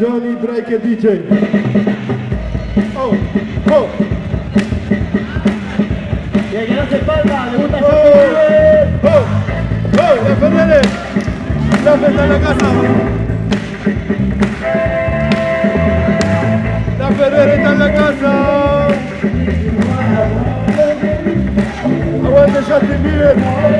Johnny Drake DJ. Oh, oh. Y el que no se falta, le gusta oh, oh, La oh. Fernández. La está en la casa. La Ferrer está en la casa. Aguante Justin Bieber.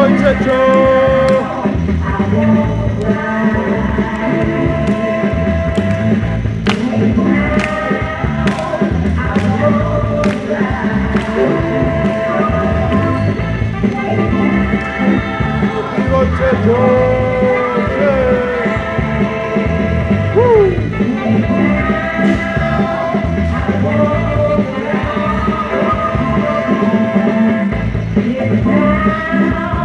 Yeah.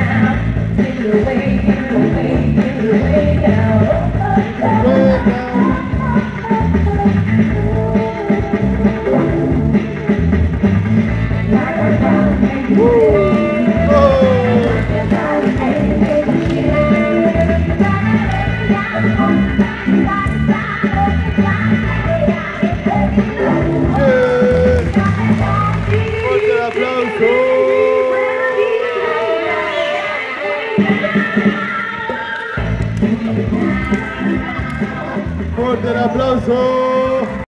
Yeah. Fuerte el aplauso.